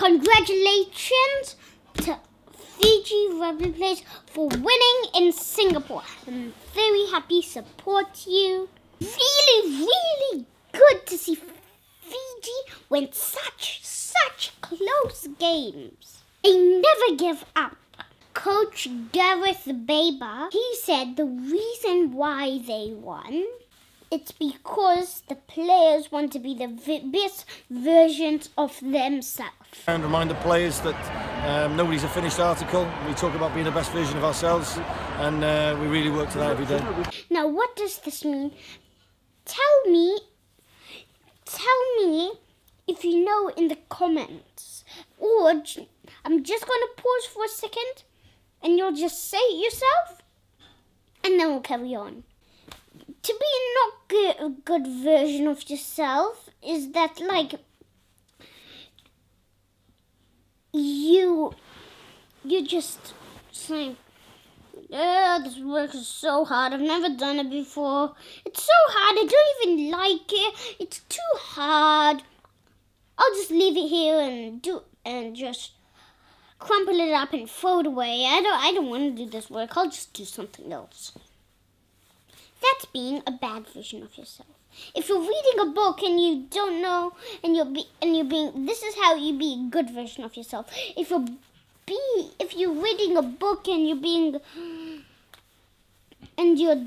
Congratulations to Fiji rugby players for winning in Singapore. I'm very happy to support you. Really, really good to see Fiji win such, such close games. They never give up. Coach Gareth Baber, he said the reason why they won it's because the players want to be the best versions of themselves. And remind the players that um, nobody's a finished article. We talk about being the best version of ourselves, and uh, we really work to that every day. Now, what does this mean? Tell me, tell me if you know in the comments. Or I'm just going to pause for a second, and you'll just say it yourself, and then we'll carry on to be not good, a good version of yourself is that like you you just saying yeah, this work is so hard. I've never done it before. It's so hard. I don't even like it. It's too hard. I'll just leave it here and do and just crumple it up and throw it away. I don't I don't want to do this work. I'll just do something else. That's being a bad version of yourself. If you're reading a book and you don't know, and you're be, and you're being, this is how you be a good version of yourself. If you're be, if you're reading a book and you're being, and you're,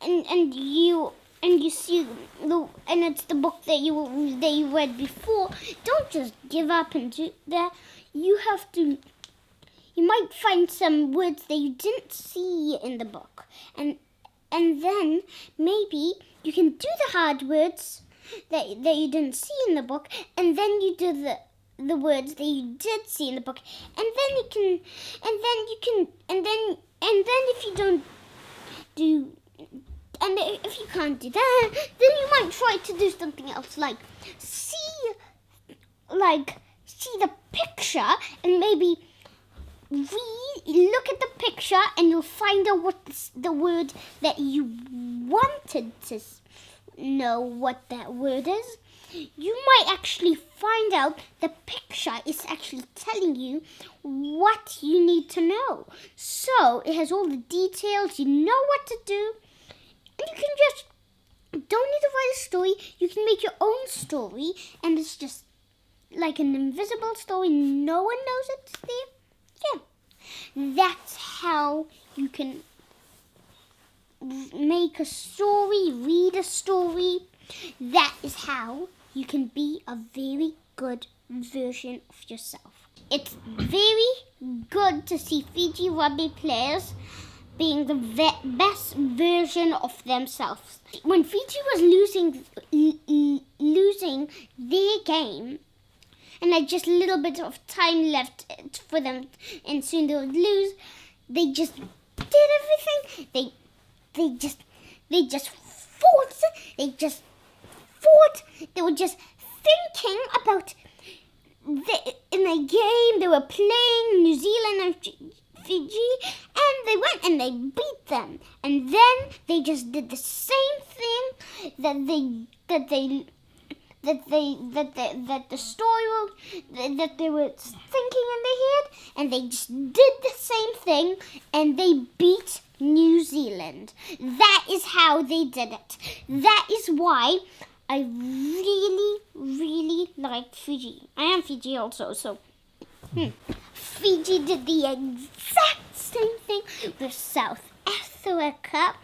and and you and you see the and it's the book that you that you read before. Don't just give up and do that. You have to. You might find some words that you didn't see in the book, and and then maybe you can do the hard words that, that you didn't see in the book, and then you do the the words that you did see in the book, and then you can, and then you can, and then and then if you don't do, and if you can't do that, then you might try to do something else, like see, like see the picture, and maybe read, look at the picture and you'll find out what the, the word that you wanted to know what that word is. You might actually find out the picture is actually telling you what you need to know. So it has all the details, you know what to do, and you can just don't need to write a story. You can make your own story, and it's just like an invisible story. No one knows it's there. Yeah. That's how you can make a story, read a story. That is how you can be a very good version of yourself. It's very good to see Fiji rugby players being the best version of themselves. When Fiji was losing losing their game, and had just a little bit of time left uh, for them, and soon they would lose. They just did everything. They they just they just fought. They just fought. They were just thinking about the, in the game they were playing New Zealand and Fiji, and they went and they beat them. And then they just did the same thing that they that they that they that they, that the story that they were thinking in their head, and they just did the same thing, and they beat New Zealand. That is how they did it. That is why I really, really like Fiji. I am Fiji also, so. Hmm. Fiji did the exact same thing with South Africa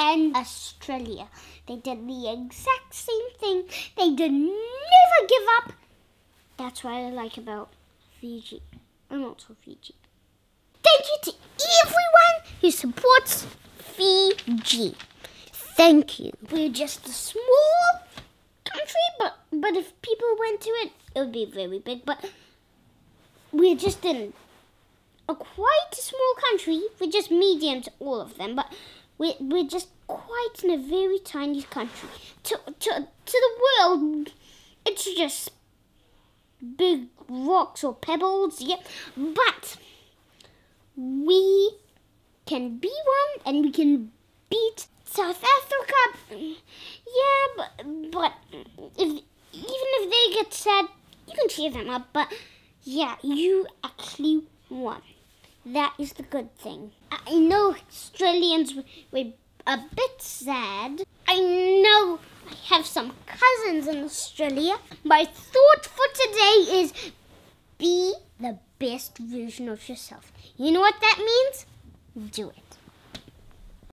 and Australia. They did the exact same thing. They did never give up. That's what I like about Fiji. I'm also Fiji. Thank you to everyone who supports Fiji. Thank you. We're just a small country, but but if people went to it, it would be very big. But we're just in a quite small country. We're just medium to all of them, but we're, we're just quite in a very tiny country. To, to, to the world, it's just big rocks or pebbles, yeah. But we can be one and we can beat South Africa. Yeah, but, but if, even if they get sad, you can cheer them up. But Yeah, you actually won. That is the good thing. I know Australians were a bit sad. I know I have some cousins in Australia. My thought for today is be the best version of yourself. You know what that means? Do it.